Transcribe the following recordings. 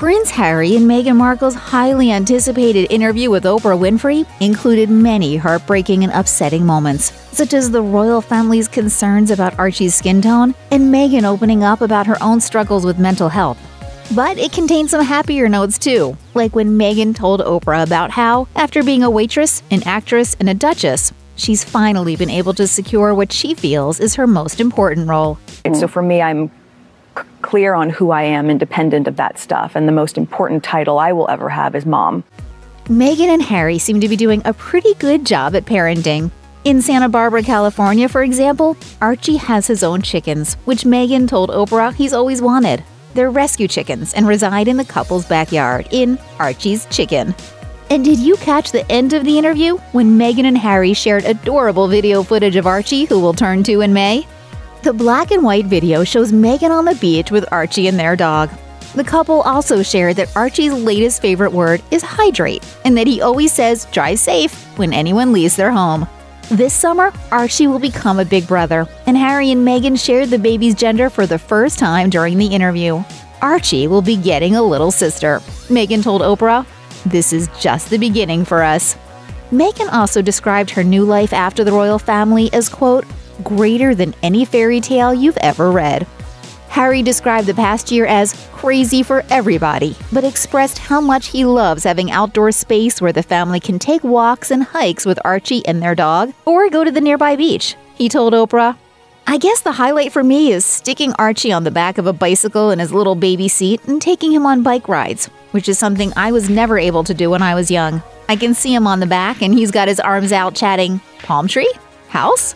Prince Harry and Meghan Markle's highly anticipated interview with Oprah Winfrey included many heartbreaking and upsetting moments, such as the royal family's concerns about Archie's skin tone and Meghan opening up about her own struggles with mental health. But it contained some happier notes too, like when Meghan told Oprah about how, after being a waitress, an actress, and a duchess, she's finally been able to secure what she feels is her most important role. So for me, I'm clear on who I am, independent of that stuff. And the most important title I will ever have is mom. Meghan and Harry seem to be doing a pretty good job at parenting. In Santa Barbara, California, for example, Archie has his own chickens, which Meghan told Oprah he's always wanted. They're rescue chickens and reside in the couple's backyard in Archie's Chick Inn. And did you catch the end of the interview when Meghan and Harry shared adorable video footage of Archie, who will turn two in May? The black and white video shows Meghan on the beach with Archie and their dog. The couple also shared that Archie's latest favorite word is hydrate, and that he always says drive safe when anyone leaves their home. This summer, Archie will become a big brother, and Harry and Meghan shared the baby's gender for the first time during the interview. Archie will be getting a little sister. Meghan told Oprah, This is just the beginning for us. Meghan also described her new life after the royal family as, quote, greater than any fairy tale you've ever read. Harry described the past year as crazy for everybody, but expressed how much he loves having outdoor space where the family can take walks and hikes with Archie and their dog, or go to the nearby beach. He told Oprah, I guess the highlight for me is sticking Archie on the back of a bicycle in his little baby seat and taking him on bike rides, which is something I was never able to do when I was young. I can see him on the back and he's got his arms out chatting, Palm tree? House?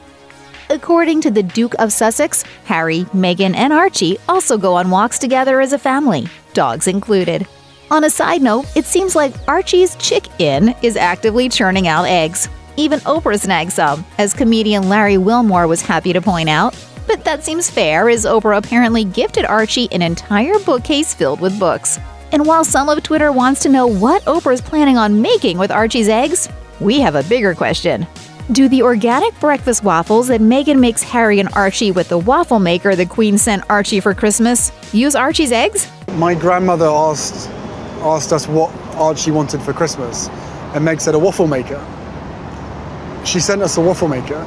According to the Duke of Sussex, Harry, Meghan, and Archie also go on walks together as a family, dogs included. On a side note, it seems like Archie's Chick Inn is actively churning out eggs. Even Oprah snagged some, as comedian Larry Wilmore was happy to point out. But that seems fair, as Oprah apparently gifted Archie an entire bookcase filled with books. And while some of Twitter wants to know what Oprah's planning on making with Archie's eggs, we have a bigger question. Do the organic breakfast waffles that Meghan makes Harry and Archie with the waffle maker the Queen sent Archie for Christmas use Archie's eggs? My grandmother asked asked us what Archie wanted for Christmas, and Meg said a waffle maker. She sent us a waffle maker.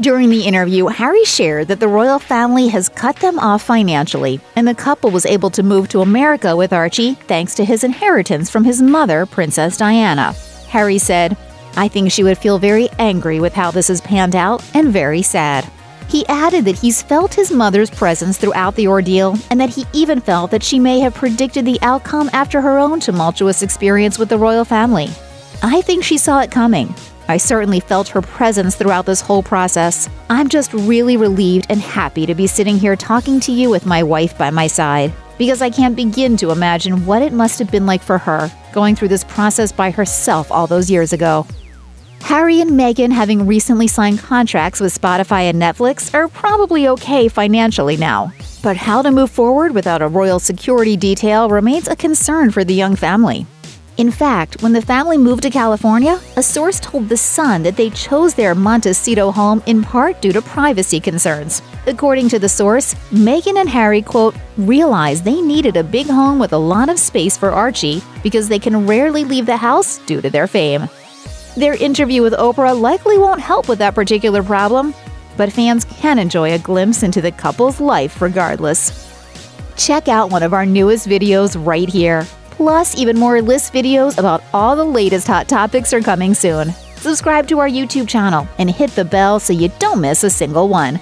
During the interview, Harry shared that the royal family has cut them off financially, and the couple was able to move to America with Archie thanks to his inheritance from his mother, Princess Diana. Harry said, I think she would feel very angry with how this has panned out and very sad. He added that he's felt his mother's presence throughout the ordeal and that he even felt that she may have predicted the outcome after her own tumultuous experience with the royal family. I think she saw it coming. I certainly felt her presence throughout this whole process. I'm just really relieved and happy to be sitting here talking to you with my wife by my side, because I can't begin to imagine what it must have been like for her going through this process by herself all those years ago. Harry and Meghan, having recently signed contracts with Spotify and Netflix, are probably okay financially now. But how to move forward without a royal security detail remains a concern for the young family. In fact, when the family moved to California, a source told The Sun that they chose their Montecito home in part due to privacy concerns. According to the source, Meghan and Harry, quote, realized they needed a big home with a lot of space for Archie because they can rarely leave the house due to their fame. Their interview with Oprah likely won't help with that particular problem, but fans can enjoy a glimpse into the couple's life regardless. Check out one of our newest videos right here. Plus, even more list videos about all the latest hot topics are coming soon. Subscribe to our YouTube channel and hit the bell so you don't miss a single one.